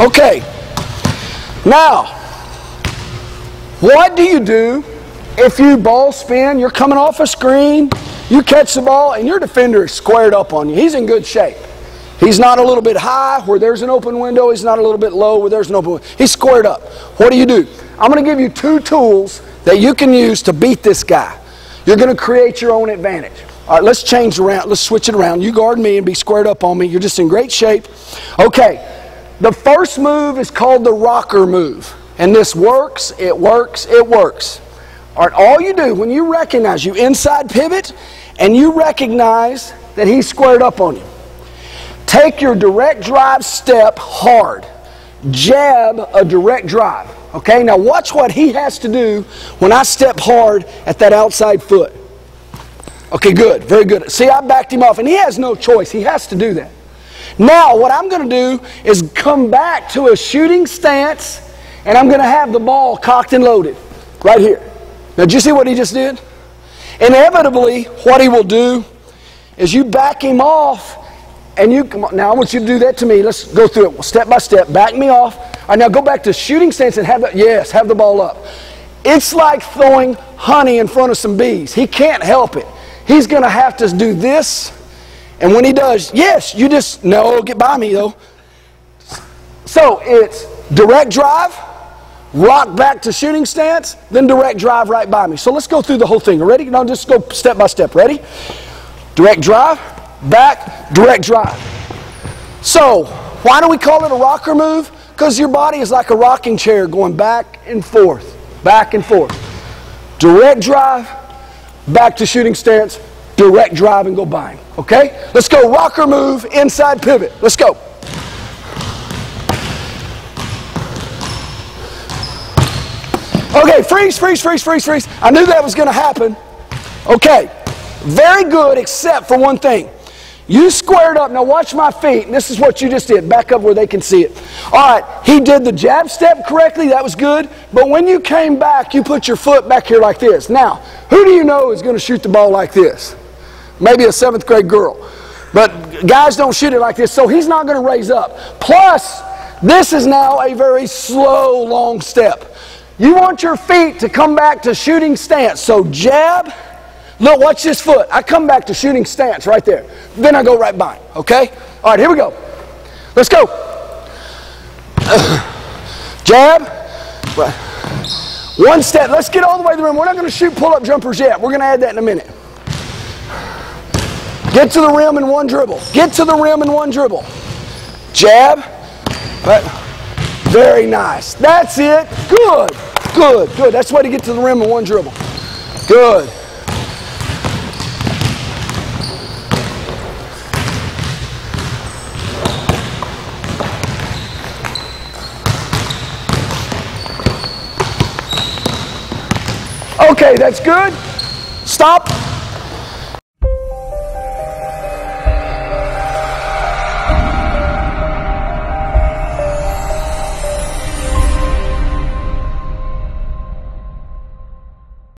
Okay. Now, what do you do if you ball spin, you're coming off a screen, you catch the ball, and your defender is squared up on you? He's in good shape. He's not a little bit high where there's an open window. He's not a little bit low where there's an open window. He's squared up. What do you do? I'm going to give you two tools that you can use to beat this guy. You're going to create your own advantage. All right, let's change around. Let's switch it around. You guard me and be squared up on me. You're just in great shape. Okay, the first move is called the rocker move. And this works, it works, it works. All right, all you do when you recognize you inside pivot and you recognize that he's squared up on you, take your direct drive step hard. Jab a direct drive. Okay, now watch what he has to do when I step hard at that outside foot. Okay, good, very good. See, I backed him off, and he has no choice. He has to do that. Now, what I'm going to do is come back to a shooting stance, and I'm going to have the ball cocked and loaded right here. Now, did you see what he just did? Inevitably, what he will do is you back him off, and you come on. Now, I want you to do that to me. Let's go through it step by step. Back me off. All right, now go back to shooting stance and have the, yes, have the ball up. It's like throwing honey in front of some bees. He can't help it. He's going to have to do this and when he does, yes, you just, no, get by me though. So it's direct drive, rock back to shooting stance, then direct drive right by me. So let's go through the whole thing. Ready? No, just go step by step. Ready? Direct drive, back, direct drive. So why do we call it a rocker move? Because your body is like a rocking chair going back and forth, back and forth. Direct drive, back to shooting stance, direct drive and go him. Okay? Let's go rocker move, inside pivot. Let's go. Okay, freeze, freeze, freeze, freeze, freeze. I knew that was going to happen. Okay. Very good, except for one thing. You squared up. Now watch my feet. This is what you just did. Back up where they can see it. All right. He did the jab step correctly. That was good. But when you came back, you put your foot back here like this. Now, who do you know is going to shoot the ball like this? maybe a seventh grade girl. But guys don't shoot it like this, so he's not going to raise up. Plus, this is now a very slow, long step. You want your feet to come back to shooting stance. So jab, look, watch this foot. I come back to shooting stance right there. Then I go right by okay? All right, here we go. Let's go. jab. One step. Let's get all the way to the rim. We're not going to shoot pull-up jumpers yet. We're going to add that in a minute. Get to the rim in one dribble. Get to the rim in one dribble. Jab. But very nice. That's it. Good. Good. Good. That's the way to get to the rim in one dribble. Good. Okay, that's good. Stop.